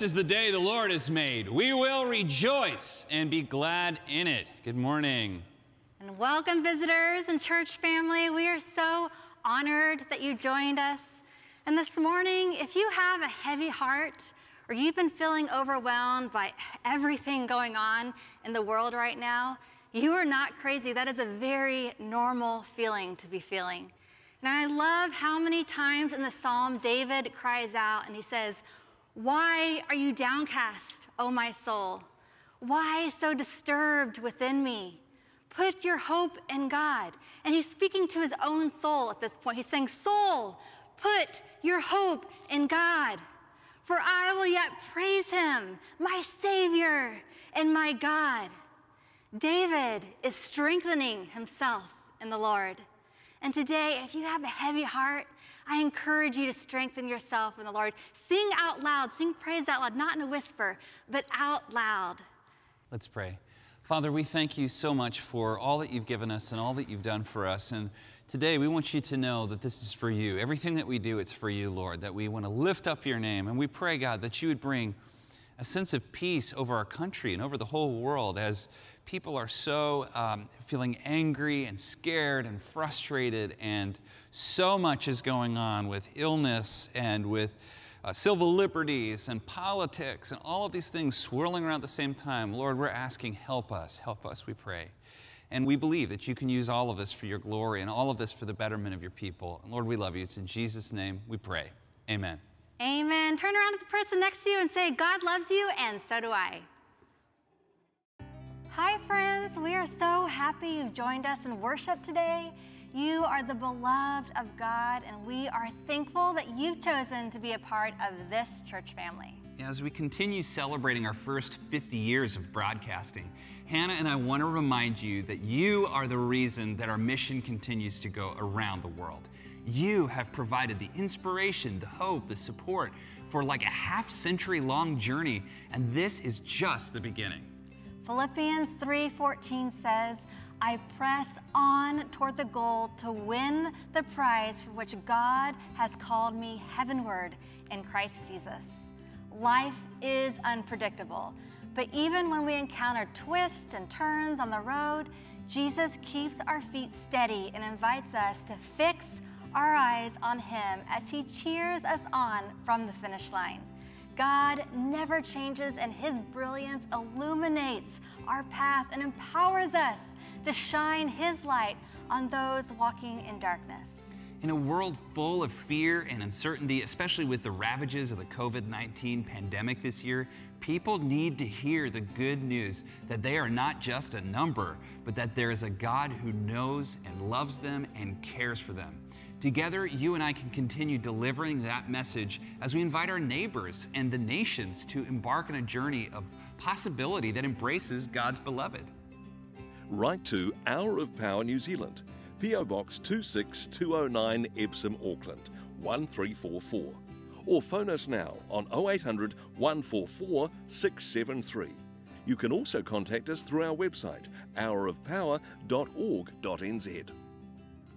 This is the day the Lord has made. We will rejoice and be glad in it. Good morning. And welcome, visitors and church family. We are so honored that you joined us. And this morning, if you have a heavy heart or you've been feeling overwhelmed by everything going on in the world right now, you are not crazy. That is a very normal feeling to be feeling. And I love how many times in the psalm David cries out and he says, Why are you downcast, O my soul? Why so disturbed within me? Put your hope in God. And he's speaking to his own soul at this point. He's saying, Soul, put your hope in God. For I will yet praise him, my Savior and my God. David is strengthening himself in the Lord. And today, if you have a heavy heart, I encourage you to strengthen yourself in the Lord. Sing out loud, sing praise out loud, not in a whisper, but out loud. Let's pray. Father, we thank you so much for all that you've given us and all that you've done for us. And today we want you to know that this is for you. Everything that we do, it's for you, Lord, that we want to lift up your name. And we pray, God, that you would bring a sense of peace over our country and over the whole world as people are so um, feeling angry and scared and frustrated, and so much is going on with illness and with uh, civil liberties and politics and all of these things swirling around at the same time. Lord, we're asking, help us, help us, we pray. And we believe that you can use all of this for your glory and all of this for the betterment of your people. And Lord, we love you. It's in Jesus' name we pray. Amen. Amen. Turn around to the person next to you and say, God loves you, and so do I. Hi, friends. We are so happy you've joined us in worship today. You are the beloved of God, and we are thankful that you've chosen to be a part of this church family. As we continue celebrating our first 50 years of broadcasting, Hannah and I want to remind you that you are the reason that our mission continues to go around the world. You have provided the inspiration, the hope, the support for like a half century long journey, and this is just the beginning. Philippians 3:14 says, "I press on toward the goal to win the prize for which God has called me heavenward in Christ Jesus." Life is unpredictable, but even when we encounter twists and turns on the road, Jesus keeps our feet steady and invites us to fix our eyes on Him as He cheers us on from the finish line. God never changes, and His brilliance illuminates our path and empowers us to shine His light on those walking in darkness. In a world full of fear and uncertainty, especially with the ravages of the COVID 19 pandemic this year, people need to hear the good news that they are not just a number, but that there is a God who knows and loves them and cares for them. Together, you and I can continue delivering that message as we invite our neighbors and the nations to embark on a journey of possibility that embraces God's beloved. Write to Hour of Power New Zealand, PO Box 26209 Epsom, Auckland 1344. Or phone us now on 0800 144 673. You can also contact us through our website, hourofpower.org.nz.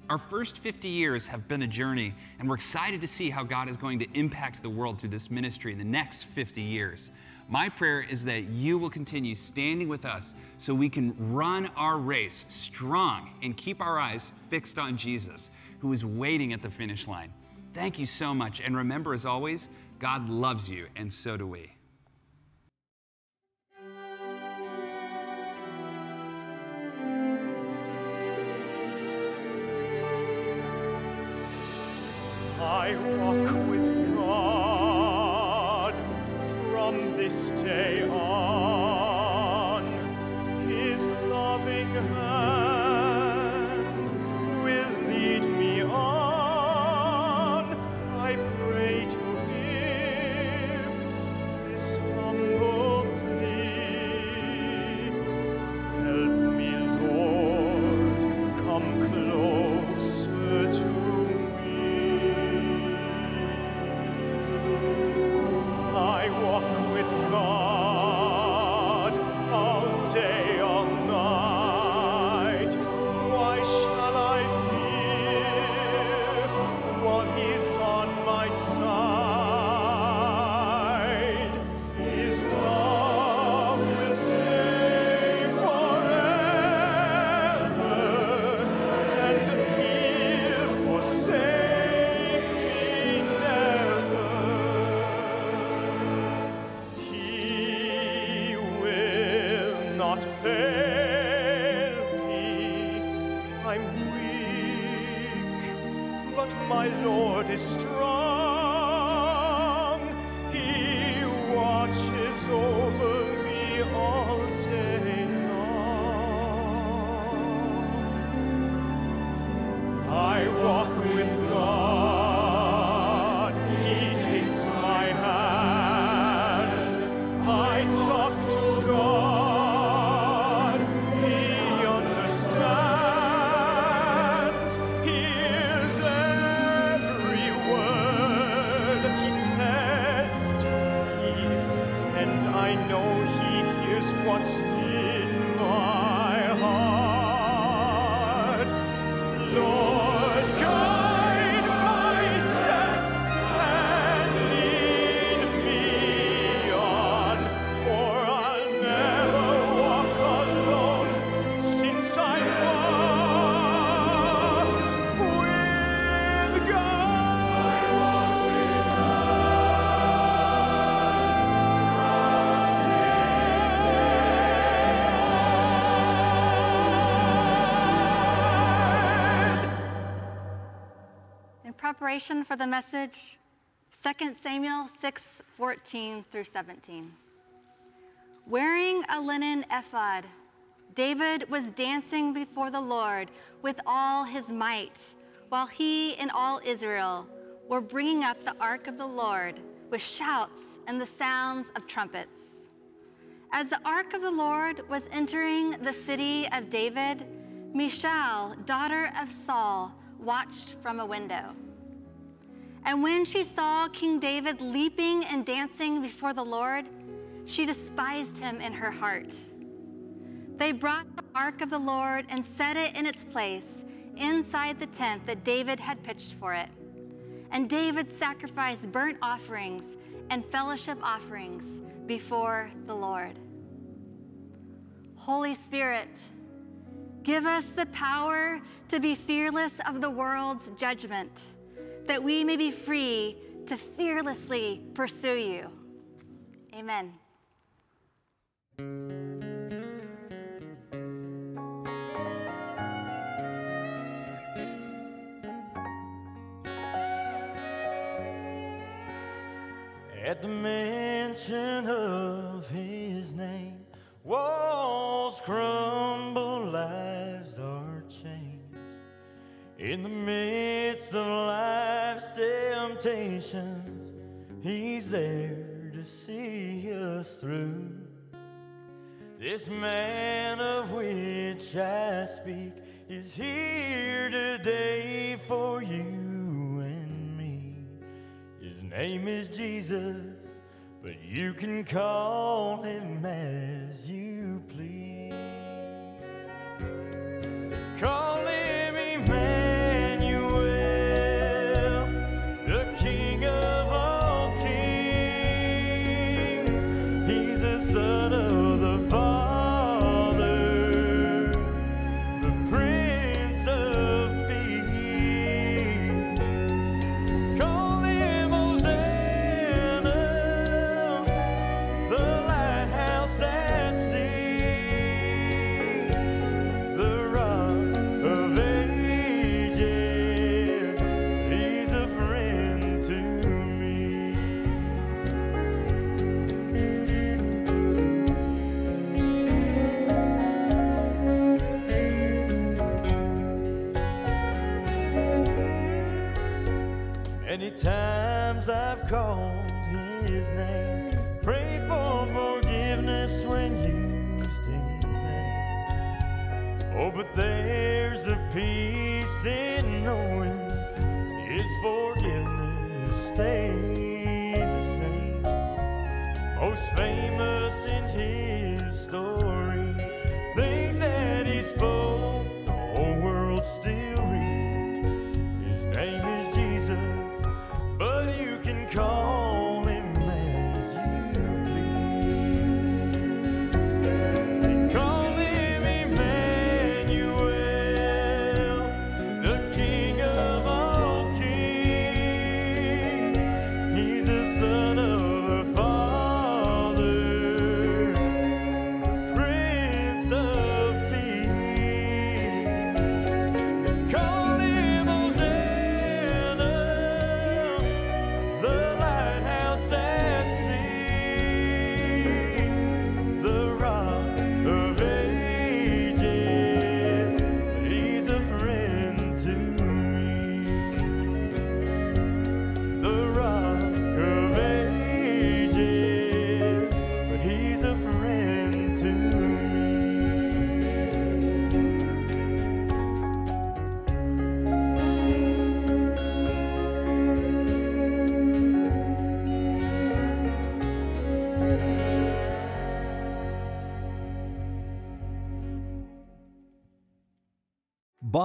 Our first 50 years have been a journey, and we're excited to see how God is going to impact the world through this ministry in the next 50 years. My prayer is that you will continue standing with us so we can run our race strong and keep our eyes fixed on Jesus, who is waiting at the finish line. Thank you so much. And remember, as always, God loves you, and so do we. I walk with God from this day for the message, 2 Samuel 6 14 through 17. Wearing a linen ephod, David was dancing before the Lord with all his might, while he and all Israel were bringing up the ark of the Lord with shouts and the sounds of trumpets. As the ark of the Lord was entering the city of David, Michal, daughter of Saul, watched from a window. And when she saw King David leaping and dancing before the Lord, she despised him in her heart. They brought the ark of the Lord and set it in its place inside the tent that David had pitched for it. And David sacrificed burnt offerings and fellowship offerings before the Lord. Holy Spirit, give us the power to be fearless of the world's judgment, that we may be free to fearlessly pursue you. Amen. At the mention of his name, walls crumble, lives are. In the midst of life's temptations, he's there to see us through. This man of which I speak is here today for you and me. His name is Jesus, but you can call him as you please. Call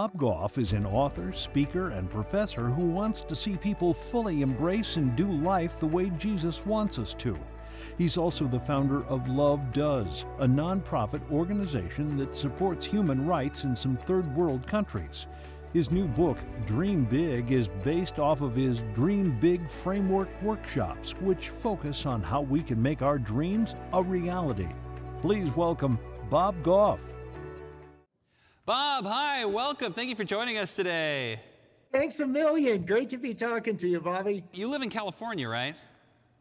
Bob Goff is an author, speaker, and professor who wants to see people fully embrace and do life the way Jesus wants us to. He's also the founder of Love Does, a nonprofit organization that supports human rights in some third world countries. His new book, Dream Big, is based off of his Dream Big Framework workshops, which focus on how we can make our dreams a reality. Please welcome Bob Goff. Bob, hi, welcome. Thank you for joining us today. Thanks a million. Great to be talking to you, Bobby. You live in California, right?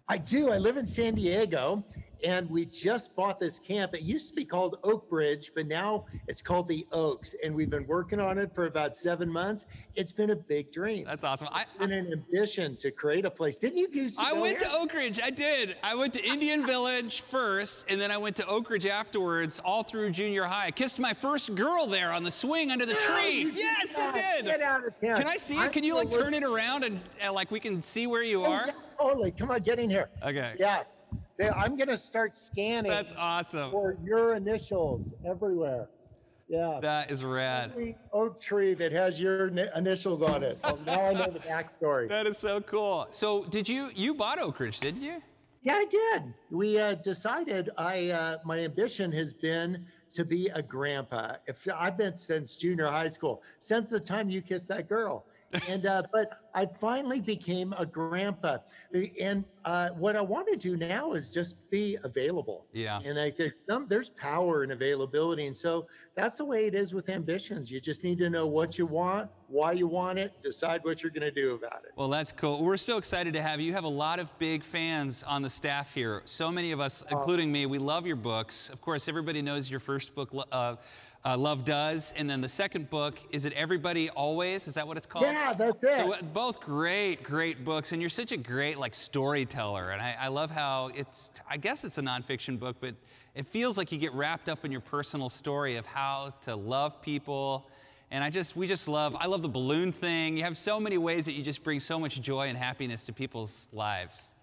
I do. I live in San Diego, and we just bought this camp. It used to be called Oak Bridge, but now it's called the Oaks, and we've been working on it for about seven months. It's been a big dream. That's awesome. I, It's been an ambition to create a place. Didn't you to I went there? to Oak Ridge. I did. I went to Indian Village first, and then I went to Oak Ridge afterwards, all through junior high. I kissed my first girl there on the swing under the No, tree. yes, I did. Get out of town. Can I see it? Can you like turn it around and uh, like we can see where you Oh, are? yeah, totally. Come on, get in here. Okay. Yeah. Yeah, I'm going to start scanning That's awesome. for your initials everywhere. Yeah. That is rad. Every oak tree that has your initials on it. Now I know the backstory. That is so cool. So, did you you bought Oak Ridge, didn't you? Yeah, I did. We uh, decided. I uh, my ambition has been to be a grandpa. If I've been since junior high school, since the time you kissed that girl, and uh, but I finally became a grandpa. And uh, what I want to do now is just be available. Yeah. And I think some, there's power in availability, and so that's the way it is with ambitions. You just need to know what you want, why you want it, decide what you're going to do about it. Well, that's cool. We're so excited to have you. You have a lot of big fans on the staff here. So many of us, including me, we love your books. Of course, everybody knows your first book, uh, uh, Love Does, and then the second book, is it Everybody Always? Is that what it's called? Yeah, that's it. So uh, both great, great books, and you're such a great like storyteller. And I, I love how it's. I guess it's a nonfiction book, but it feels like you get wrapped up in your personal story of how to love people. And I just, we just love. I love the balloon thing. You have so many ways that you just bring so much joy and happiness to people's lives.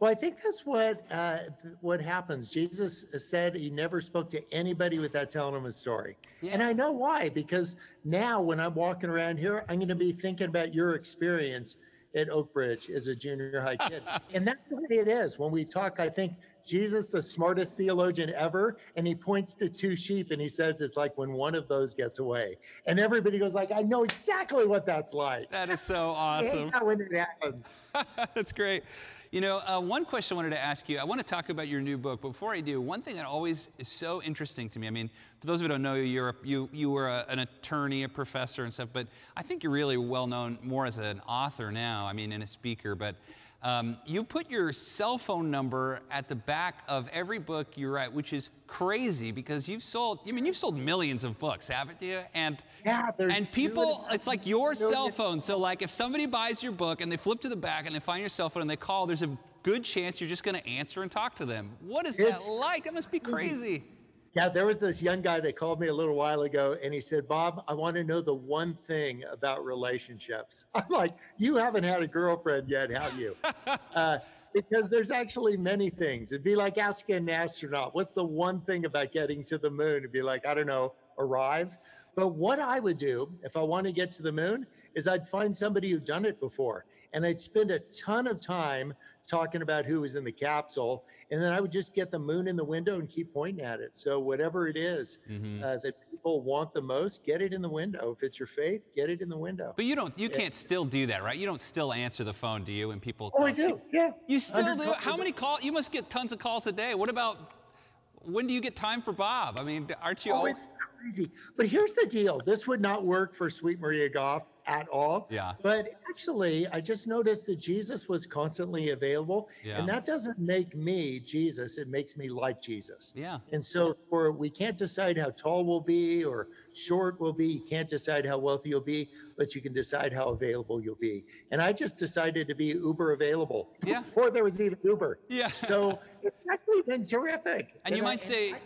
Well, I think that's what uh, what happens. Jesus said he never spoke to anybody without telling them a story, and I know why. Because now, when I'm walking around here, I'm going to be thinking about your experience at Oak Bridge as a junior high kid, and that's the way it is. When we talk, I think Jesus, the smartest theologian ever, and he points to two sheep and he says it's like when one of those gets away, and everybody goes like, "I know exactly what that's like." That is so awesome. Yeah, when it happens. That's great. You know, uh, one question I wanted to ask you. I want to talk about your new book. But before I do, one thing that always is so interesting to me. I mean, for those of you who don't know you, you're a, you you were a, an attorney, a professor, and stuff. But I think you're really well known more as an author now. I mean, and a speaker. But um, you put your cell phone number at the back of every book you write, which is crazy because you've sold. I mean, you've sold millions of books, haven't you? And Yeah, and people, it's like your cell phone. So like if somebody buys your book and they flip to the back and they find your cell phone and they call, there's a good chance you're just going to answer and talk to them. What is It's that like? That must be crazy. Yeah, there was this young guy that called me a little while ago and he said, Bob, I want to know the one thing about relationships. I'm like, you haven't had a girlfriend yet, have you? uh, because there's actually many things. It'd be like asking an astronaut, what's the one thing about getting to the moon? It'd be like, I don't know, arrive. But what I would do if I want to get to the moon is I'd find somebody who'd done it before and I'd spend a ton of time talking about who was in the capsule. And then I would just get the moon in the window and keep pointing at it. So, whatever it is, Mm-hmm. uh, that people want the most, get it in the window. If it's your faith, get it in the window. But you don't, you can't still do that, right? You don't still answer the phone, do you? When people Oh? I do. Yeah. You still do? How many calls? You must get tons of calls a day. What about, when do you get time for Bob? I mean, aren't you Oh, always? it's crazy. But here's the deal this would not work for Sweet Maria Goff at all. Yeah. But actually, I just noticed that Jesus was constantly available. Yeah. And that doesn't make me Jesus, it makes me like Jesus. Yeah. And so for we can't decide how tall we'll be or short we'll be. You can't decide how wealthy you'll be, but you can decide how available you'll be. And I just decided to be uber available Yeah. before there was even Uber. Yeah. So it's actually been terrific. And you I- might say, I-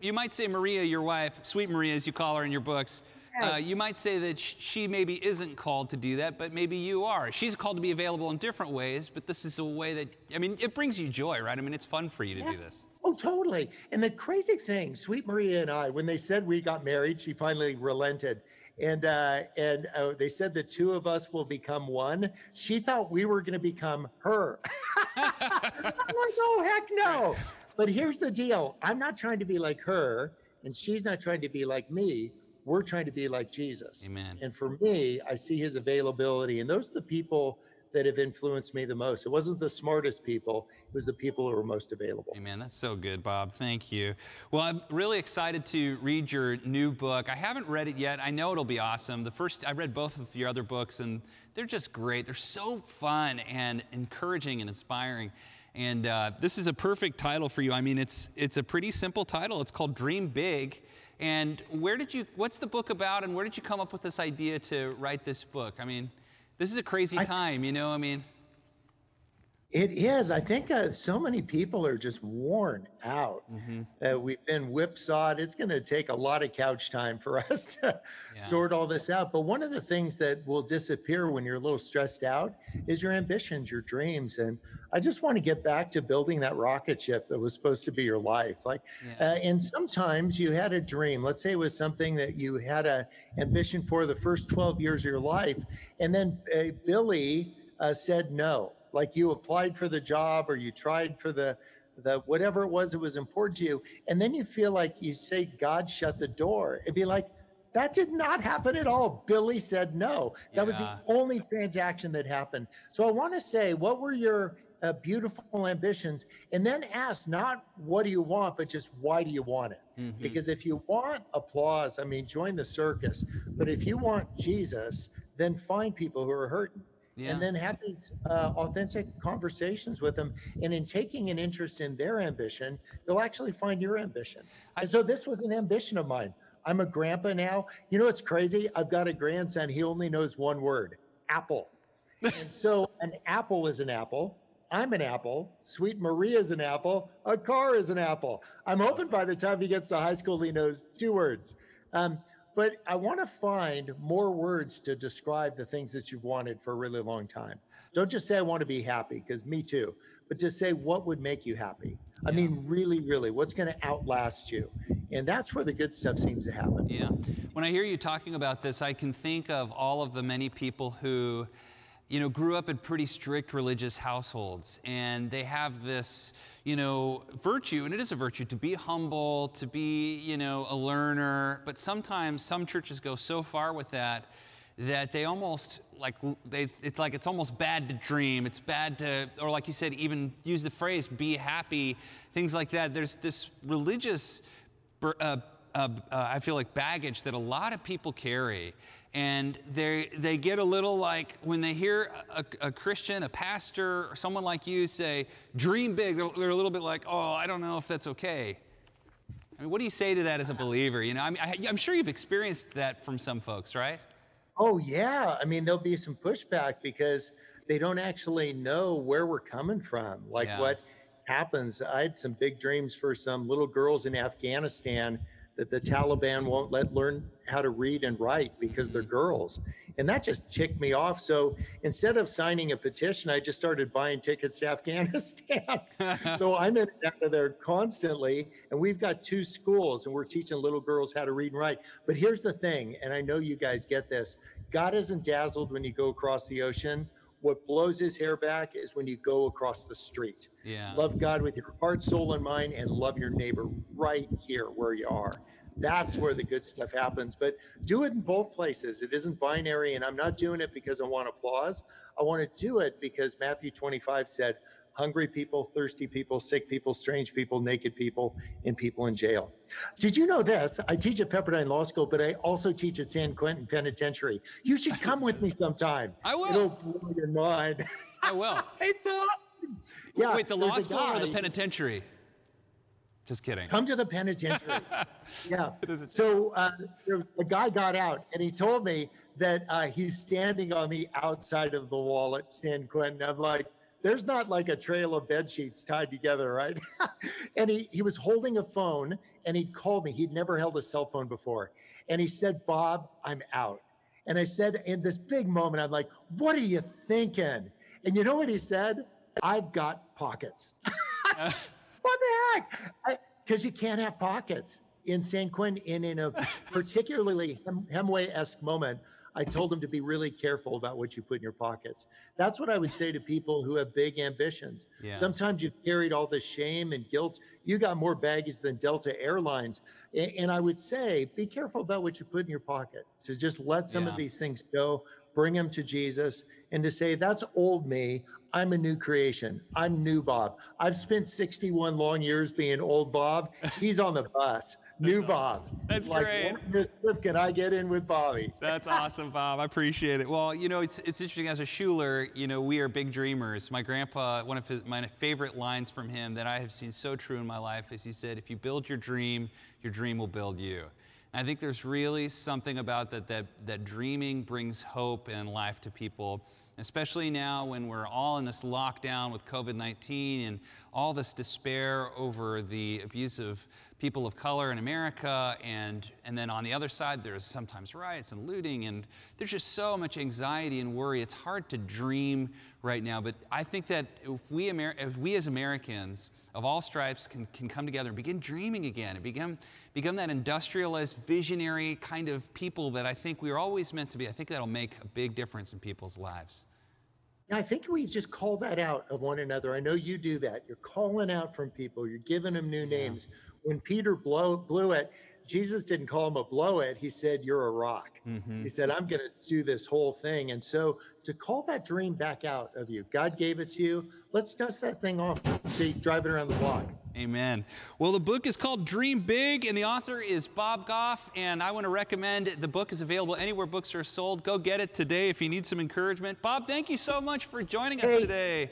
you might say Maria, your wife, sweet Maria, as you call her in your books. Uh, you might say that she maybe isn't called to do that, but maybe you are. She's called to be available in different ways, but this is a way that I mean, it brings you joy, right? I mean, it's fun for you to do this. Oh, totally. And the crazy thing, Sweet Maria and I, when they said we got married, she finally relented. and uh, and uh, they said the two of us will become one. She thought we were going to become her. I'm like, oh heck no! But here's the deal: I'm not trying to be like her, and she's not trying to be like me. We're trying to be like Jesus. Amen. And for me, I see His availability, and those are the people that have influenced me the most. It wasn't the smartest people, it was the people who were most available. Amen. That's so good, Bob. Thank you. Well, I'm really excited to read your new book. I haven't read it yet. I know it'll be awesome. The first, I read both of your other books, and they're just great. They're so fun and encouraging and inspiring. And uh, this is a perfect title for you. I mean, it's it's a pretty simple title. It's called Dream Big. And where did you? What's the book about? And where did you come up with this idea to write this book? I mean, this is a crazy I- time, you know. I mean, It is. I think uh, so many people are just worn out. Uh, we've been whipsawed. It's going to take a lot of couch time for us to sort all this out. But one of the things that will disappear when you're a little stressed out is your ambitions, your dreams. And I just want to get back to building that rocket ship that was supposed to be your life. Like, Yeah. uh, and sometimes you had a dream. Let's say it was something that you had a ambition for the first 12 years of your life, and then uh, Billy uh, said no. Like you applied for the job or you tried for the the whatever it was that was important to you, and then you feel like you say God shut the door. It'd be like. That did not happen at all. Billy said no. That was the only transaction that happened. So I want to say, what were your uh, beautiful ambitions? And then ask not what do you want, but just why do you want it? Mm-hmm. Because if you want applause, I mean, join the circus. But if you want Jesus, then find people who are hurting. Yeah. And then have these uh, authentic conversations with them. And in taking an interest in their ambition, you'll actually find your ambition. and so this was an ambition of mine. I'm a grandpa now. You know what's crazy? I've got a grandson. He only knows one word apple. and so an apple is an apple. I'm an apple. Sweet Maria is an apple. A car is an apple. I'm hoping by the time he gets to high school, he knows two words. Um, but I want to find more words to describe the things that you've wanted for a really long time. Don't just say, I want to be happy, because me too, but just say, what would make you happy? I mean, really, really, what's going to outlast you? And that's where the good stuff seems to happen. Yeah. When I hear you talking about this, I can think of all of the many people who, you know, grew up in pretty strict religious households and they have this, you know, virtue, and it is a virtue to be humble, to be, you know, a learner. But sometimes some churches go so far with that that they almost like they it's like it's almost bad to dream it's bad to or like you said even use the phrase be happy things like that there's this religious uh, uh, uh, I feel like baggage that a lot of people carry, and they they get a little like when they hear a, a Christian, a pastor, or someone like you say "dream big," they're, they're a little bit like, "Oh, I don't know if that's okay." I mean, what do you say to that as a believer? You know, I mean, I, I'm sure you've experienced that from some folks, right? Oh, yeah. I mean, there'll be some pushback because they don't actually know where we're coming from, like Yeah. what happens. I had some big dreams for some little girls in Afghanistan that the Taliban won't let learn how to read and write because they're girls. And that just ticked me off. So instead of signing a petition, I just started buying tickets to Afghanistan. so I'm in and out of there constantly. And we've got two schools and we're teaching little girls how to read and write. But here's the thing, and I know you guys get this God isn't dazzled when you go across the ocean. What blows his hair back is when you go across the street. Yeah. Love God with your heart, soul, and mind, and love your neighbor right here where you are. That's where the good stuff happens. But do it in both places. It isn't binary, and I'm not doing it because I want applause. I want to do it because Matthew 25 said, hungry people, thirsty people, sick people, strange people, naked people, and people in jail. Did you know this? I teach at Pepperdine Law School, but I also teach at San Quentin Penitentiary. You should come with me sometime. I will. It'll blow your mind. I will. it's awesome. Yeah. Wait, the law a school or the penitentiary? Just kidding. Come to the penitentiary. yeah. So uh, the guy got out and he told me that uh, he's standing on the outside of the wall at San Quentin. I'm like, there's not like a trail of bed sheets tied together, right? and he, he was holding a phone and he called me. He'd never held a cell phone before. And he said, Bob, I'm out. And I said, in this big moment, I'm like, what are you thinking? And you know what he said? I've got pockets. what the heck? Because you can't have pockets in San Quentin, and in a particularly Hem- Hemingway-esque moment, I told them to be really careful about what you put in your pockets. That's what I would say to people who have big ambitions. Yeah. Sometimes you've carried all this shame and guilt. You got more baggage than Delta Airlines. And I would say, be careful about what you put in your pocket. To just let some Yeah. of these things go, bring him to Jesus, and to say, that's old me. I'm a new creation. I'm new Bob. I've spent 61 long years being old Bob. He's on the bus. New Bob. That's like, great. "What slip Can I get in with Bobby? That's awesome, Bob. I appreciate it. Well, you know, it's, it's interesting. As a Schuller, you know, we are big dreamers. My grandpa, one of his, my favorite lines from him that I have seen so true in my life is he said, if you build your dream, your dream will build you. And I think there's really something about that, that, that dreaming brings hope and life to people, especially now when we're all in this lockdown with COVID 19 and all this despair over the abuse of people of color in America. And, and then on the other side, there's sometimes riots and looting, and there's just so much anxiety and worry. It's hard to dream right now. But I think that if we, Amer- if we as Americans of all stripes can, can come together and begin dreaming again and become, become that industrialized, visionary kind of people that I think we are always meant to be, I think that'll make a big difference in people's lives. Yeah, I think we just call that out of one another. I know you do that. You're calling out from people. You're giving them new names. When Peter blow, blew it, Jesus didn't call him a blow it. He said, "You're a rock." Mm-hmm. He said, "I'm going to do this whole thing." And so, to call that dream back out of you, God gave it to you. Let's dust that thing off. See, driving around the block. Amen. Well, the book is called Dream Big, and the author is Bob Goff. And I want to recommend the book is available anywhere books are sold. Go get it today if you need some encouragement. Bob, thank you so much for joining us today.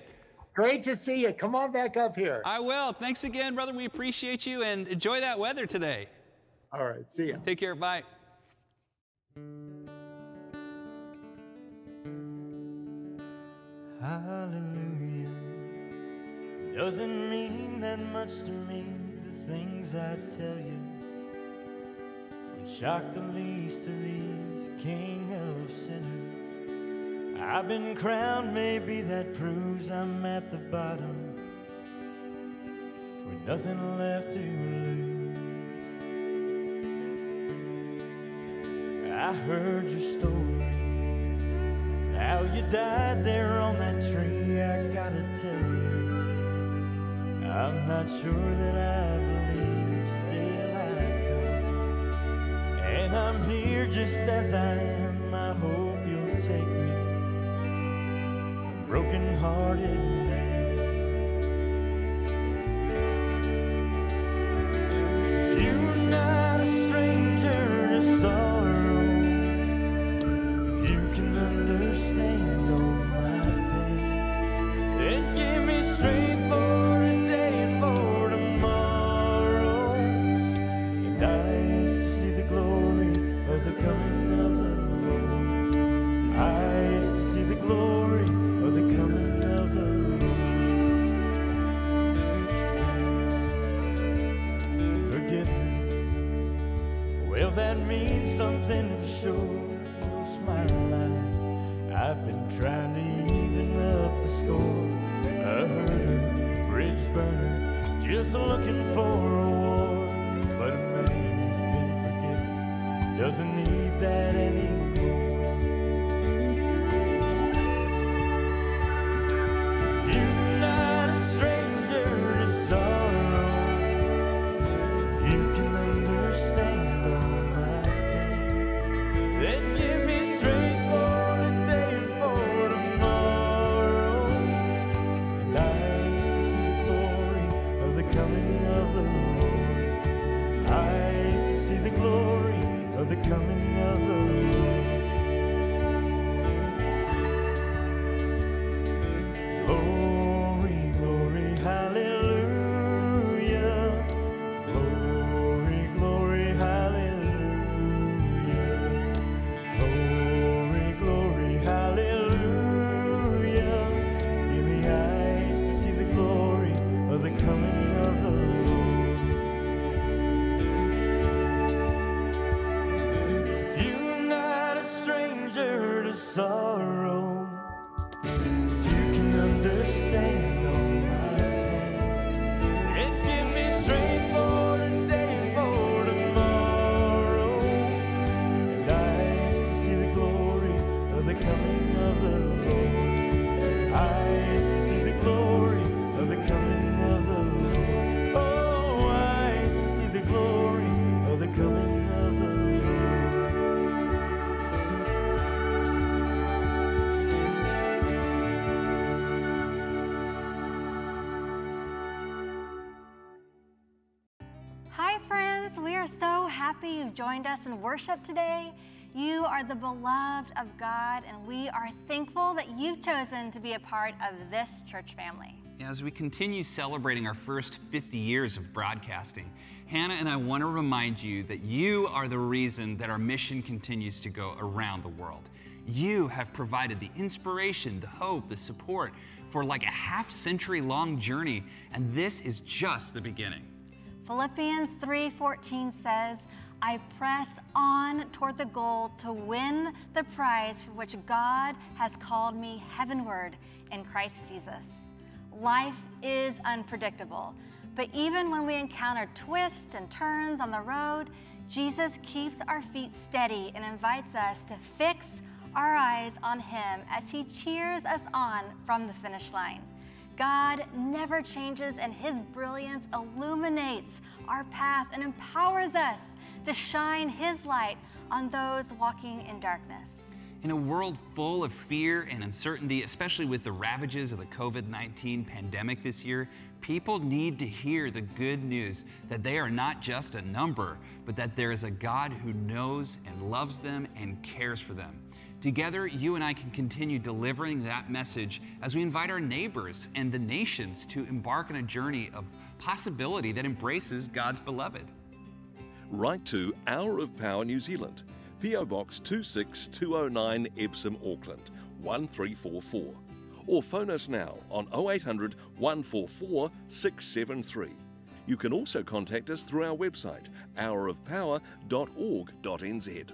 Great to see you. Come on back up here. I will. Thanks again, brother. We appreciate you and enjoy that weather today. All right. See you. Take care. Bye. Hallelujah. Doesn't mean that much to me, the things I tell you. Would shock the least of these, King of sinners. I've been crowned, maybe that proves I'm at the bottom. With nothing left to lose. I heard your story. How you died there on that tree, I gotta tell you. I'm not sure that I believe, still I come. And I'm here just as I am, broken hearted joined us in worship today. You are the beloved of God, and we are thankful that you've chosen to be a part of this church family. As we continue celebrating our first 50 years of broadcasting, Hannah and I want to remind you that you are the reason that our mission continues to go around the world. You have provided the inspiration, the hope, the support for like a half century long journey, and this is just the beginning. Philippians 3:14 says, "I press on toward the goal to win the prize for which God has called me heavenward in Christ Jesus." Life is unpredictable, but even when we encounter twists and turns on the road, Jesus keeps our feet steady and invites us to fix our eyes on him as he cheers us on from the finish line. God never changes, and His brilliance illuminates our path and empowers us to shine His light on those walking in darkness. In a world full of fear and uncertainty, especially with the ravages of the COVID 19 pandemic this year, people need to hear the good news that they are not just a number, but that there is a God who knows and loves them and cares for them. Together, you and I can continue delivering that message as we invite our neighbors and the nations to embark on a journey of possibility that embraces God's beloved. Write to Hour of Power New Zealand, PO Box 26209 Epsom, Auckland 1344. Or phone us now on 0800 144 673. You can also contact us through our website, hourofpower.org.nz.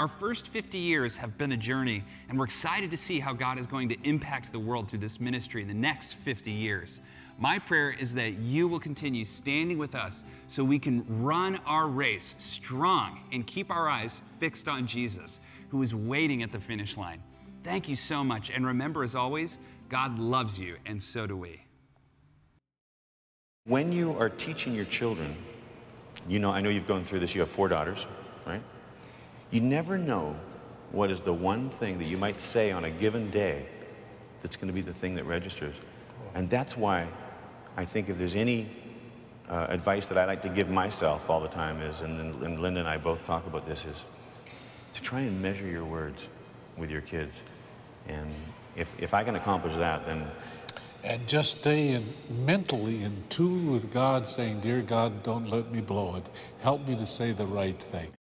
Our first 50 years have been a journey, and we're excited to see how God is going to impact the world through this ministry in the next 50 years. My prayer is that you will continue standing with us so we can run our race strong and keep our eyes fixed on Jesus, who is waiting at the finish line. Thank you so much. And remember, as always, God loves you, and so do we. When you are teaching your children, you know, I know you've gone through this, you have four daughters, right? You never know what is the one thing that you might say on a given day that's going to be the thing that registers. And that's why I think if there's any uh, advice that I like to give myself all the time is, and, and Linda and I both talk about this, is to try and measure your words with your kids. And if, if I can accomplish that, then and just stay in mentally in tune with God, saying, Dear God, don't let me blow it. Help me to say the right thing.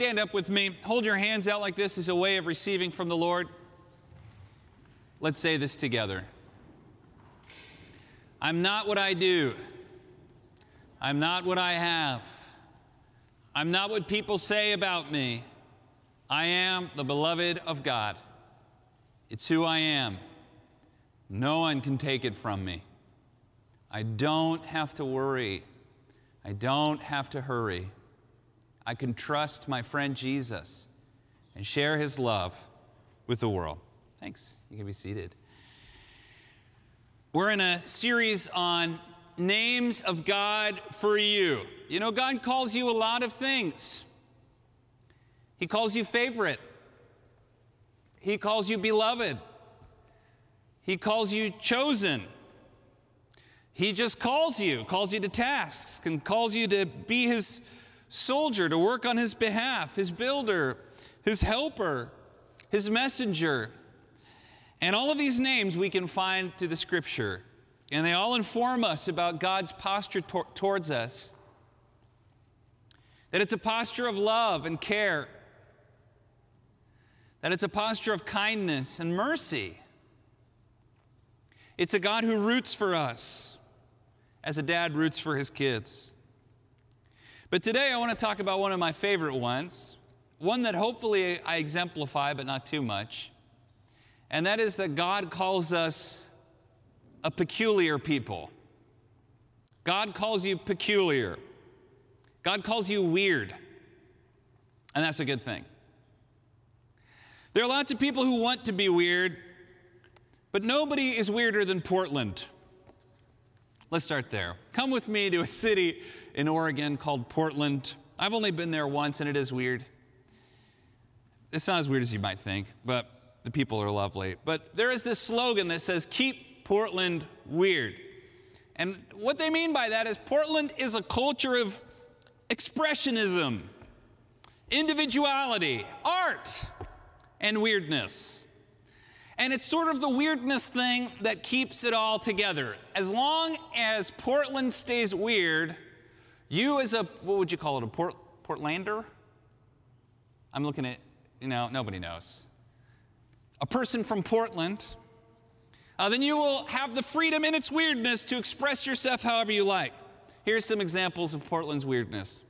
Stand up with me. Hold your hands out like this as a way of receiving from the Lord. Let's say this together. I'm not what I do. I'm not what I have. I'm not what people say about me. I am the beloved of God. It's who I am. No one can take it from me. I don't have to worry. I don't have to hurry. I can trust my friend Jesus and share his love with the world. Thanks. You can be seated. We're in a series on names of God for you. You know, God calls you a lot of things. He calls you favorite, He calls you beloved, He calls you chosen. He just calls you, calls you to tasks, and calls you to be His soldier, to work on His behalf, His builder, His helper, His messenger. And all of these names we can find through the scripture, and they all inform us about God's posture tor- towards us. That it's a posture of love and care, that it's a posture of kindness and mercy. It's a God who roots for us as a dad roots for his kids. But today I want to talk about one of my favorite ones, one that hopefully I exemplify, but not too much and that is that God calls us a peculiar people. God calls you peculiar. God calls you weird. And that's a good thing. There are lots of people who want to be weird, but nobody is weirder than Portland. Let's start there. Come with me to a city in Oregon called Portland. I've only been there once and it is weird. It's not as weird as you might think, but the people are lovely. But there is this slogan that says, Keep Portland weird. And what they mean by that is Portland is a culture of expressionism, individuality, art, and weirdness. And it's sort of the weirdness thing that keeps it all together. As long as Portland stays weird, you as a, what would you call it, a Port, Portlander? I'm looking at, you know, nobody knows a person from Portland, uh, then you will have the freedom in its weirdness to express yourself however you like. Here's some examples of Portland's weirdness.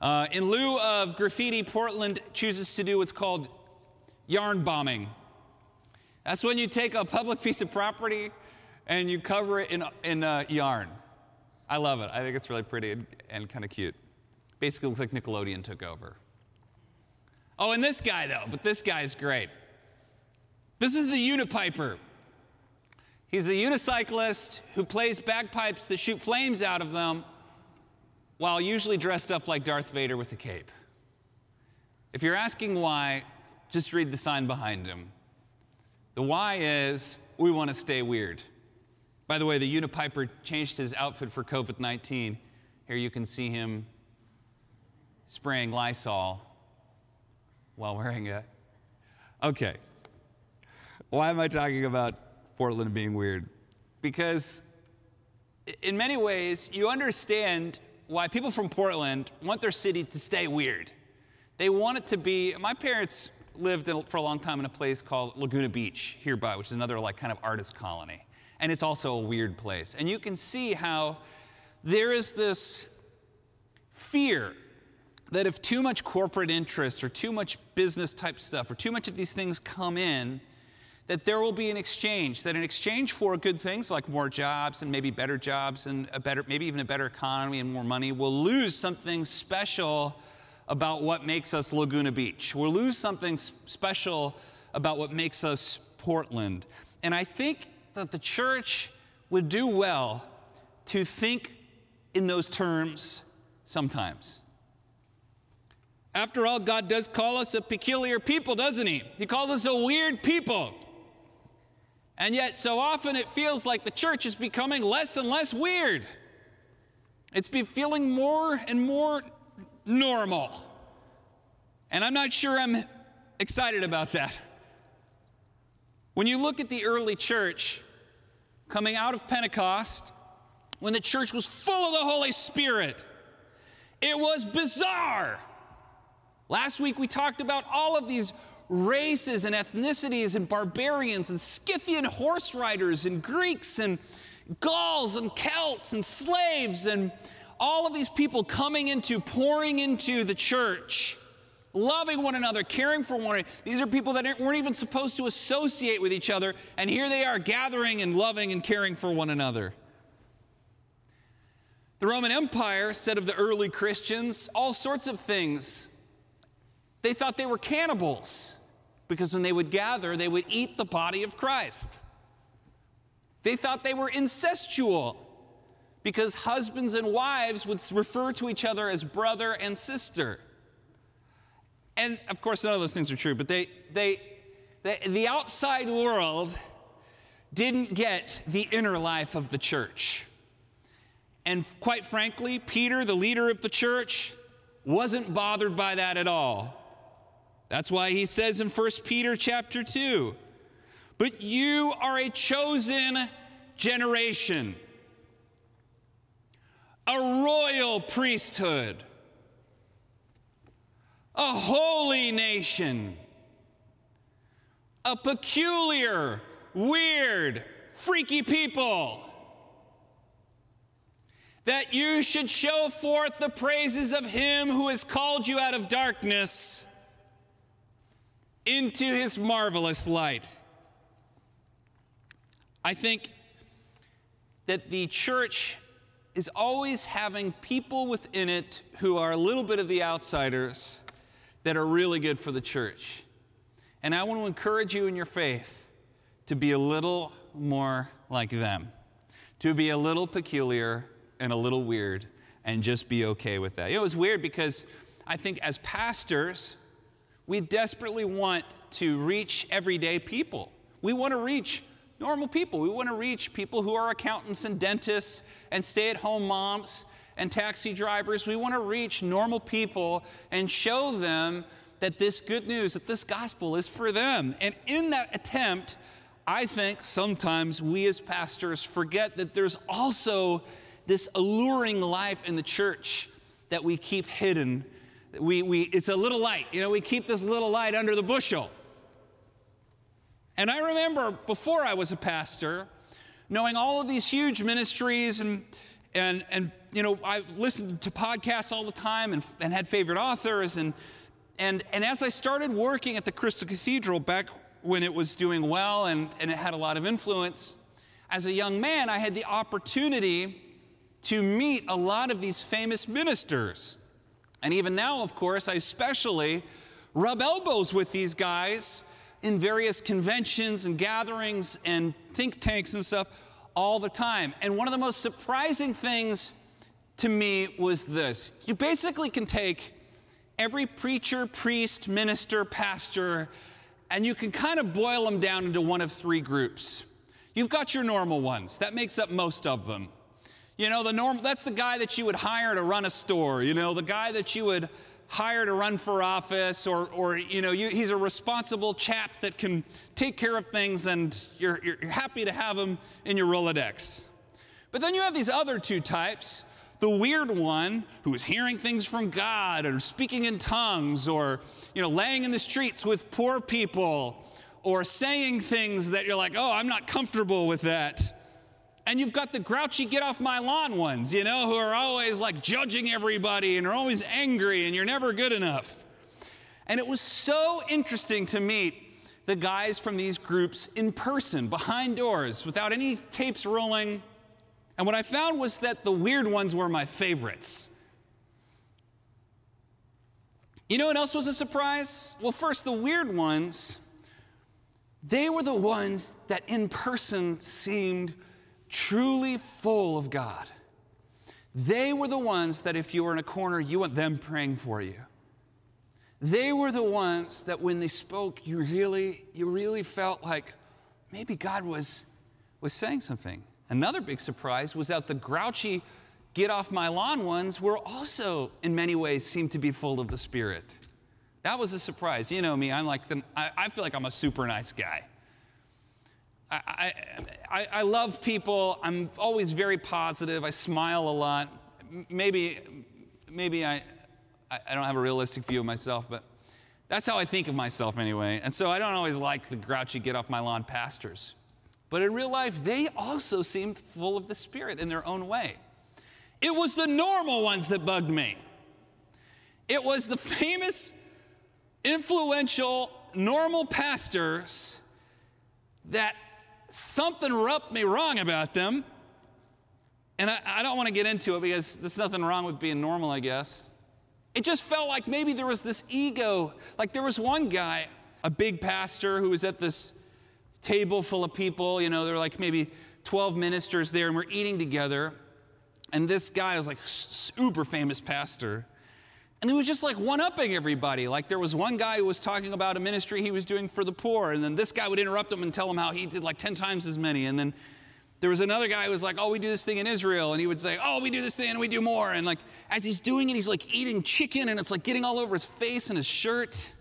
Uh, in lieu of graffiti, Portland chooses to do what's called yarn bombing. That's when you take a public piece of property and you cover it in, in uh, yarn. I love it. I think it's really pretty and, and kind of cute. Basically, looks like Nickelodeon took over. Oh, and this guy, though, but this guy's great. This is the Unipiper. He's a unicyclist who plays bagpipes that shoot flames out of them while usually dressed up like Darth Vader with a cape. If you're asking why, just read the sign behind him. The why is we want to stay weird. By the way, the Unipiper changed his outfit for COVID 19. Here you can see him spraying Lysol while wearing it. Okay. Why am I talking about Portland being weird? Because in many ways, you understand why people from Portland want their city to stay weird. They want it to be, my parents lived for a long time in a place called Laguna Beach hereby, which is another like kind of artist colony. And it's also a weird place. And you can see how there is this fear that if too much corporate interest or too much business type stuff or too much of these things come in, that there will be an exchange, that in exchange for good things like more jobs and maybe better jobs and a better, maybe even a better economy and more money, we'll lose something special about what makes us Laguna Beach. We'll lose something special about what makes us Portland. And I think that the church would do well to think in those terms sometimes. After all, God does call us a peculiar people, doesn't He? He calls us a weird people. And yet, so often it feels like the church is becoming less and less weird. It's be feeling more and more normal. And I'm not sure I'm excited about that. When you look at the early church coming out of Pentecost, when the church was full of the Holy Spirit, it was bizarre. Last week we talked about all of these races and ethnicities and barbarians and Scythian horse riders and Greeks and Gauls and Celts and slaves and all of these people coming into, pouring into the church, loving one another, caring for one another. These are people that weren't even supposed to associate with each other, and here they are gathering and loving and caring for one another. The Roman Empire said of the early Christians all sorts of things. They thought they were cannibals because when they would gather, they would eat the body of Christ. They thought they were incestual because husbands and wives would refer to each other as brother and sister. And of course, none of those things are true, but they, they, they, the outside world didn't get the inner life of the church. And quite frankly, Peter, the leader of the church, wasn't bothered by that at all. That's why he says in 1 Peter chapter 2, but you are a chosen generation, a royal priesthood, a holy nation, a peculiar, weird, freaky people that you should show forth the praises of him who has called you out of darkness into his marvelous light. I think that the church is always having people within it who are a little bit of the outsiders that are really good for the church. And I want to encourage you in your faith to be a little more like them, to be a little peculiar and a little weird and just be okay with that. It was weird because I think as pastors, we desperately want to reach everyday people. We want to reach normal people. We want to reach people who are accountants and dentists and stay at home moms and taxi drivers. We want to reach normal people and show them that this good news, that this gospel is for them. And in that attempt, I think sometimes we as pastors forget that there's also this alluring life in the church that we keep hidden. We, we, it's a little light, you know, we keep this little light under the bushel. And I remember before I was a pastor, knowing all of these huge ministries and, and, and you know, I listened to podcasts all the time and, and had favorite authors. And, and, and as I started working at the Crystal Cathedral back when it was doing well and, and it had a lot of influence, as a young man, I had the opportunity to meet a lot of these famous ministers. And even now, of course, I especially rub elbows with these guys in various conventions and gatherings and think tanks and stuff all the time. And one of the most surprising things to me was this you basically can take every preacher, priest, minister, pastor, and you can kind of boil them down into one of three groups. You've got your normal ones, that makes up most of them. You know, the normal, that's the guy that you would hire to run a store, you know, the guy that you would hire to run for office, or, or you know, you, he's a responsible chap that can take care of things and you're, you're, you're happy to have him in your Rolodex. But then you have these other two types the weird one who is hearing things from God or speaking in tongues or you know laying in the streets with poor people or saying things that you're like, "Oh, I'm not comfortable with that." And you've got the grouchy get off my lawn ones, you know, who are always like judging everybody and are always angry and you're never good enough. And it was so interesting to meet the guys from these groups in person, behind doors, without any tapes rolling, and what I found was that the weird ones were my favorites. You know what else was a surprise? Well, first, the weird ones, they were the ones that in person seemed truly full of God. They were the ones that if you were in a corner, you want them praying for you. They were the ones that when they spoke, you really, you really felt like maybe God was, was saying something. Another big surprise was that the grouchy, get off my lawn ones were also, in many ways, seemed to be full of the Spirit. That was a surprise. You know me, I'm like, the, I, I feel like I'm a super nice guy. I, I, I love people. I'm always very positive. I smile a lot. Maybe, maybe I, I don't have a realistic view of myself, but that's how I think of myself anyway. And so I don't always like the grouchy get off my lawn pastors. But in real life, they also seemed full of the Spirit in their own way. It was the normal ones that bugged me. It was the famous, influential, normal pastors that something rubbed me wrong about them. And I, I don't want to get into it because there's nothing wrong with being normal, I guess. It just felt like maybe there was this ego. Like there was one guy, a big pastor, who was at this table full of people. You know, there were like maybe 12 ministers there, and we're eating together. And this guy was like super famous pastor. And he was just like one upping everybody. Like there was one guy who was talking about a ministry he was doing for the poor, and then this guy would interrupt him and tell him how he did like 10 times as many. And then there was another guy who was like, Oh, we do this thing in Israel. And he would say, Oh, we do this thing and we do more. And like as he's doing it, he's like eating chicken and it's like getting all over his face and his shirt.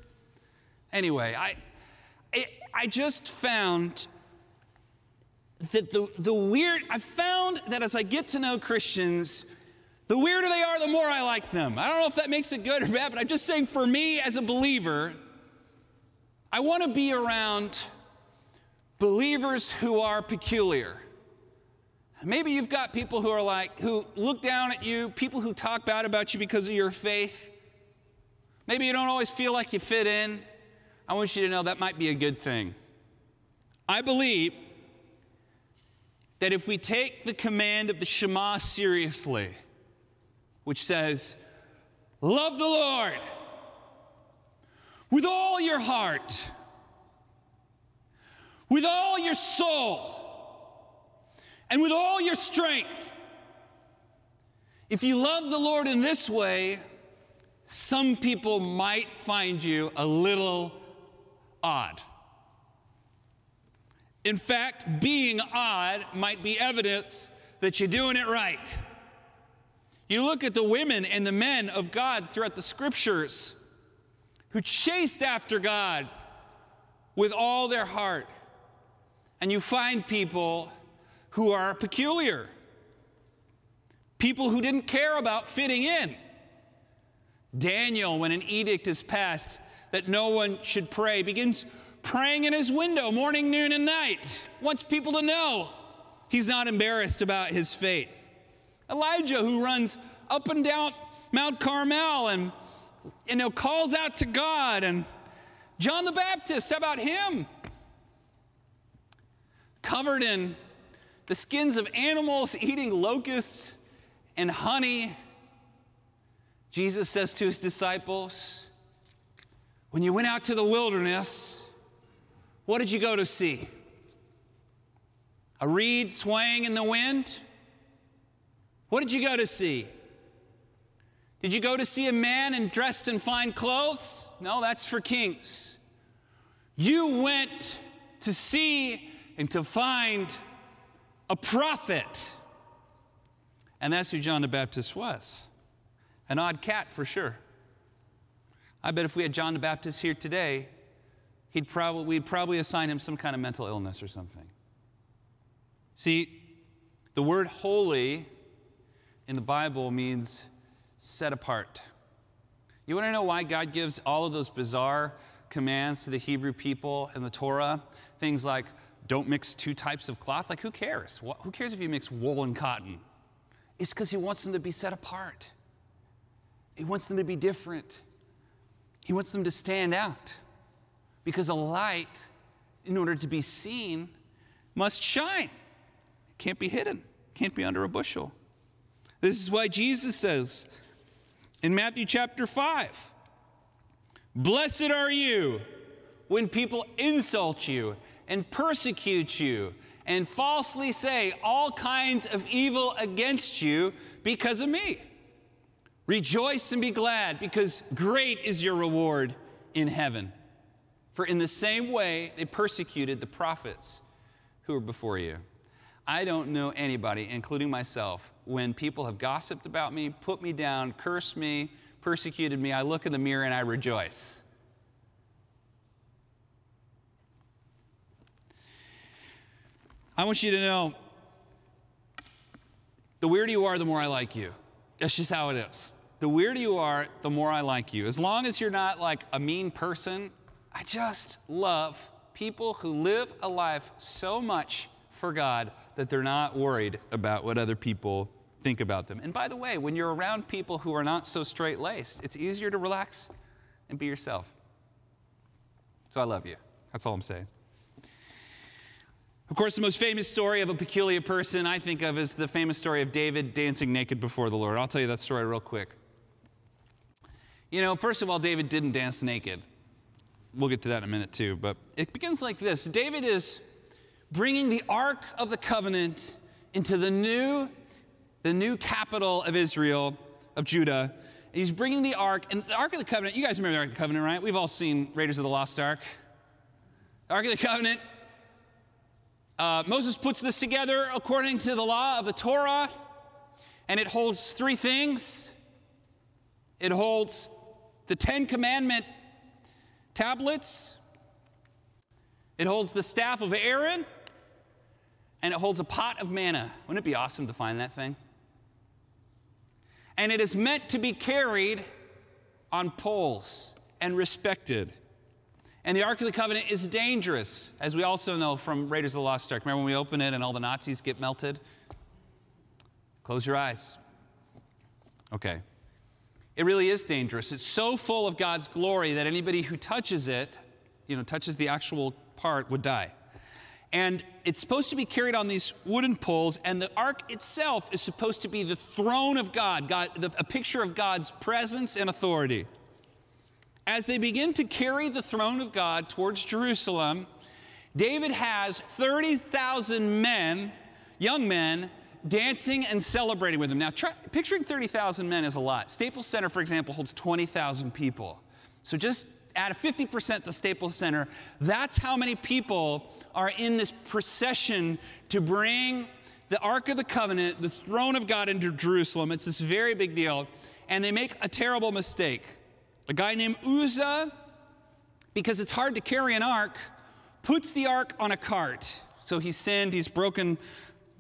Anyway, I, it, I just found that the, the weird, I found that as I get to know Christians, the weirder they are, the more I like them. I don't know if that makes it good or bad, but I'm just saying for me as a believer, I want to be around believers who are peculiar. Maybe you've got people who are like, who look down at you, people who talk bad about you because of your faith. Maybe you don't always feel like you fit in. I want you to know that might be a good thing. I believe that if we take the command of the Shema seriously, which says, Love the Lord with all your heart, with all your soul, and with all your strength. If you love the Lord in this way, some people might find you a little odd. In fact, being odd might be evidence that you're doing it right. You look at the women and the men of God throughout the scriptures who chased after God with all their heart. And you find people who are peculiar, people who didn't care about fitting in. Daniel, when an edict is passed that no one should pray, begins praying in his window morning, noon, and night, wants people to know he's not embarrassed about his faith. Elijah, who runs up and down Mount Carmel and you know calls out to God, and John the Baptist, how about him? Covered in the skins of animals, eating locusts and honey. Jesus says to his disciples, When you went out to the wilderness, What did you go to see? A reed swaying in the wind? What did you go to see? Did you go to see a man and dressed in fine clothes? No, that's for kings. You went to see and to find a prophet. And that's who John the Baptist was. An odd cat for sure. I bet if we had John the Baptist here today, he'd probably, we'd probably assign him some kind of mental illness or something. See, the word holy in the Bible means set apart. You want to know why God gives all of those bizarre commands to the Hebrew people in the Torah? Things like don't mix two types of cloth. Like, who cares? Wh- Who cares if you mix wool and cotton? It's because He wants them to be set apart. He wants them to be different. He wants them to stand out. Because a light, in order to be seen, must shine. It can't be hidden, it can't be under a bushel. This is why Jesus says in Matthew chapter 5 Blessed are you when people insult you and persecute you and falsely say all kinds of evil against you because of me. Rejoice and be glad, because great is your reward in heaven. For in the same way they persecuted the prophets who were before you. I don't know anybody, including myself, when people have gossiped about me, put me down, cursed me, persecuted me, I look in the mirror and I rejoice. I want you to know the weirder you are, the more I like you. That's just how it is. The weirder you are, the more I like you. As long as you're not like a mean person, I just love people who live a life so much for God that they're not worried about what other people think about them. And by the way, when you're around people who are not so straight laced, it's easier to relax and be yourself. So I love you. That's all I'm saying. Of course, the most famous story of a peculiar person I think of is the famous story of David dancing naked before the Lord. I'll tell you that story real quick. You know, first of all, David didn't dance naked. We'll get to that in a minute too, but it begins like this David is bringing the Ark of the Covenant into the new, the new capital of Israel, of Judah. He's bringing the Ark, and the Ark of the Covenant, you guys remember the Ark of the Covenant, right? We've all seen Raiders of the Lost Ark. The Ark of the Covenant uh, Moses puts this together according to the law of the Torah, and it holds three things. It holds the Ten Commandment tablets, it holds the staff of Aaron, and it holds a pot of manna. Wouldn't it be awesome to find that thing? And it is meant to be carried on poles and respected. And the Ark of the Covenant is dangerous, as we also know from Raiders of the Lost Ark. Remember when we open it and all the Nazis get melted? Close your eyes. Okay. It really is dangerous. It's so full of God's glory that anybody who touches it, you know, touches the actual part, would die. And it's supposed to be carried on these wooden poles, and the ark itself is supposed to be the throne of God, God the, a picture of God's presence and authority. As they begin to carry the throne of God towards Jerusalem, David has 30,000 men, young men, dancing and celebrating with him. Now, try, picturing 30,000 men is a lot. Staples Center, for example, holds 20,000 people. So just add a 50% to Staples Center. That's how many people are in this procession to bring the Ark of the Covenant, the throne of God into Jerusalem. It's this very big deal. And they make a terrible mistake. A guy named Uzzah, because it's hard to carry an ark, puts the ark on a cart. So he's sinned, he's broken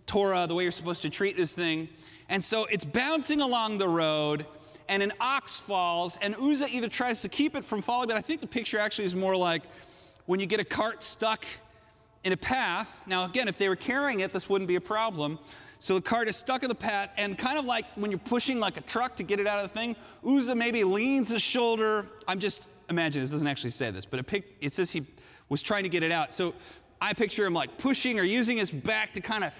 Torah, the way you're supposed to treat this thing. And so it's bouncing along the road, and an ox falls, and Uzzah either tries to keep it from falling, but I think the picture actually is more like when you get a cart stuck in a path. Now, again, if they were carrying it, this wouldn't be a problem. So the cart is stuck in the path, and kind of like when you're pushing like a truck to get it out of the thing, Uzzah maybe leans his shoulder. I'm just imagining this doesn't actually say this, but pic- it says he was trying to get it out. So I picture him like pushing or using his back to kind of,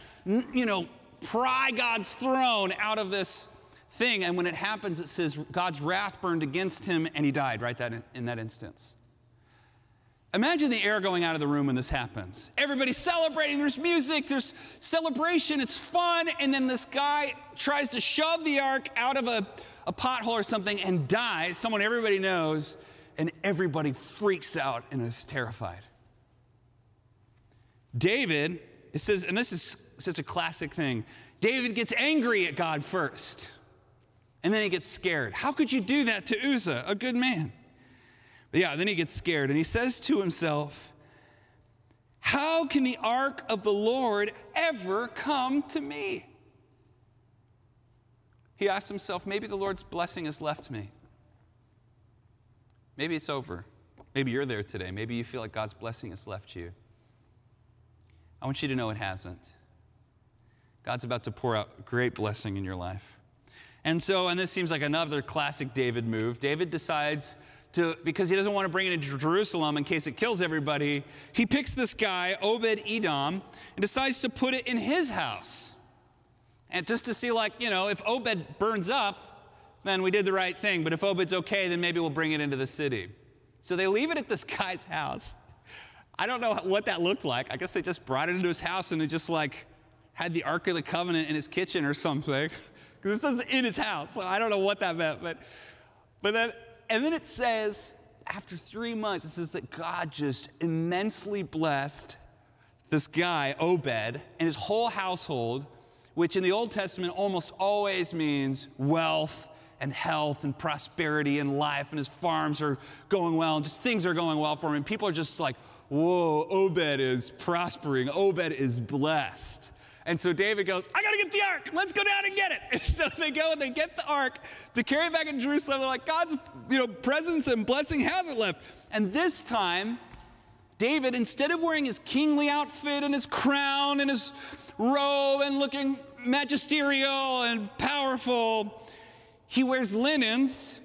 you know, pry God's throne out of this thing. And when it happens, it says God's wrath burned against him and he died right that in that instance. Imagine the air going out of the room when this happens. Everybody's celebrating, there's music, there's celebration, it's fun, and then this guy tries to shove the ark out of a, a pothole or something and dies, someone everybody knows, and everybody freaks out and is terrified. David, it says, and this is such a classic thing David gets angry at God first, and then he gets scared. How could you do that to Uzzah, a good man? But yeah, then he gets scared and he says to himself, How can the ark of the Lord ever come to me? He asks himself, Maybe the Lord's blessing has left me. Maybe it's over. Maybe you're there today. Maybe you feel like God's blessing has left you. I want you to know it hasn't. God's about to pour out great blessing in your life. And so, and this seems like another classic David move. David decides to, because he doesn't want to bring it into Jerusalem in case it kills everybody, he picks this guy, Obed Edom, and decides to put it in his house. And just to see, like, you know, if Obed burns up, then we did the right thing. But if Obed's okay, then maybe we'll bring it into the city. So they leave it at this guy's house. I don't know what that looked like. I guess they just brought it into his house and they just like had the Ark of the Covenant in his kitchen or something. Because it says in his house. So I don't know what that meant. But, but then, and then it says, after three months, it says that God just immensely blessed this guy, Obed, and his whole household, which in the Old Testament almost always means wealth and health and prosperity and life, and his farms are going well, and just things are going well for him. And people are just like, whoa, Obed is prospering, Obed is blessed. And so David goes, I gotta get the ark. Let's go down and get it. And so they go and they get the ark to carry it back in Jerusalem. They're like, God's you know, presence and blessing hasn't left. And this time, David, instead of wearing his kingly outfit and his crown and his robe and looking magisterial and powerful, he wears linens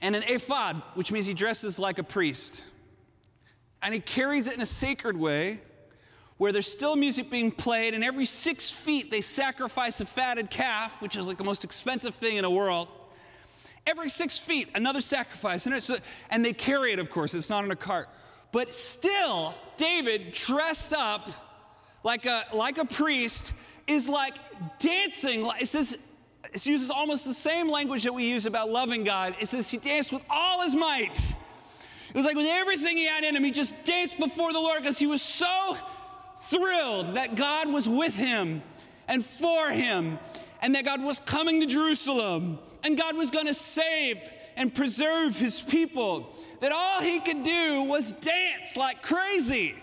and an ephod, which means he dresses like a priest. And he carries it in a sacred way where there's still music being played, and every six feet they sacrifice a fatted calf, which is like the most expensive thing in the world. Every six feet, another sacrifice. And, they carry it, of course, it's not in a cart. But still, David, dressed up like a, like a priest, is like dancing. It says, it uses almost the same language that we use about loving God. It says he danced with all his might. It was like with everything he had in him, he just danced before the Lord because he was so thrilled that God was with him and for him, and that God was coming to Jerusalem, and God was going to save and preserve his people, that all he could do was dance like crazy.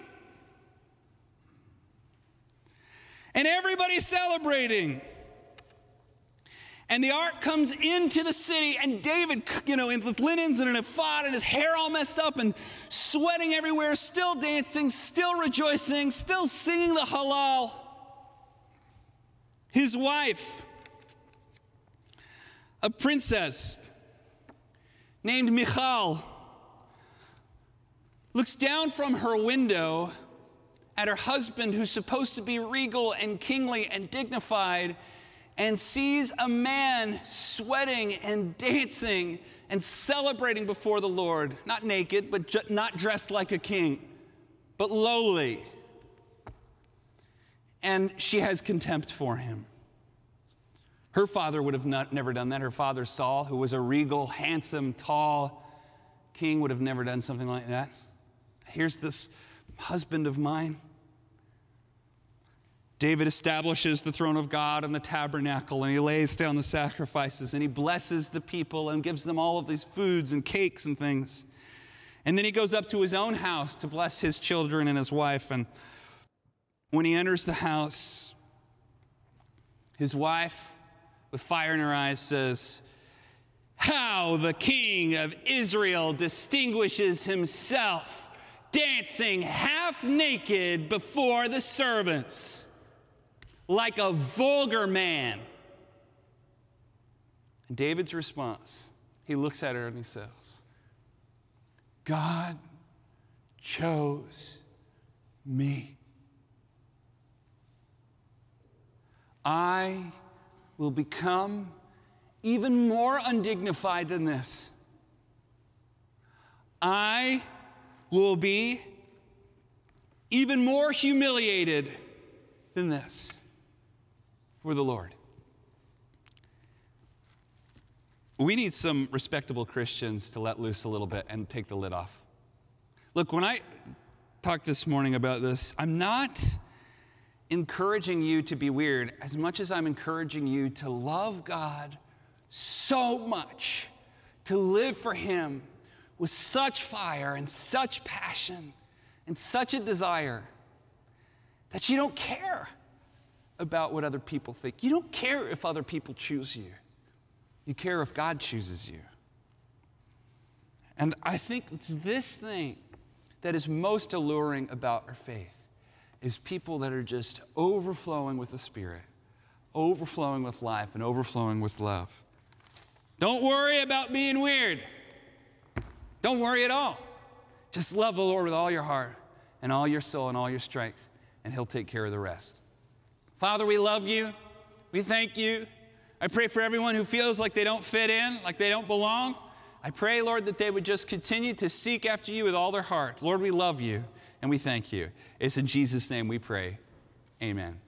And everybody's celebrating. And the ark comes into the city, and David, you know, in linens and an ephod and his hair all messed up and sweating everywhere, still dancing, still rejoicing, still singing the Hallel. His wife, a princess named Michal, looks down from her window at her husband, who's supposed to be regal and kingly and dignified and sees a man sweating and dancing and celebrating before the Lord, not naked, but ju- not dressed like a king, but lowly. And she has contempt for him. Her father would have not, never done that. Her father, Saul, who was a regal, handsome, tall king, would have never done something like that. Here's this husband of mine. David establishes the throne of God and the tabernacle, and he lays down the sacrifices, and he blesses the people and gives them all of these foods and cakes and things. And then he goes up to his own house to bless his children and his wife. And when he enters the house, his wife, with fire in her eyes, says, How the king of Israel distinguishes himself, dancing half naked before the servants like a vulgar man. And David's response, he looks at her and he says, God chose me. I will become even more undignified than this. I will be even more humiliated than this for the Lord. We need some respectable Christians to let loose a little bit and take the lid off. Look, when I talked this morning about this, I'm not encouraging you to be weird as much as I'm encouraging you to love God so much, to live for Him with such fire and such passion and such a desire that you don't care about what other people think. You don't care if other people choose you. You care if God chooses you. And I think it's this thing that is most alluring about our faith is people that are just overflowing with the Spirit, overflowing with life, and overflowing with love. Don't worry about being weird. Don't worry at all. Just love the Lord with all your heart and all your soul and all your strength, and He'll take care of the rest. Father, we love you. We thank you. I pray for everyone who feels like they don't fit in, like they don't belong. I pray, Lord, that they would just continue to seek after you with all their heart. Lord, we love you and we thank you. It's in Jesus' name we pray. Amen.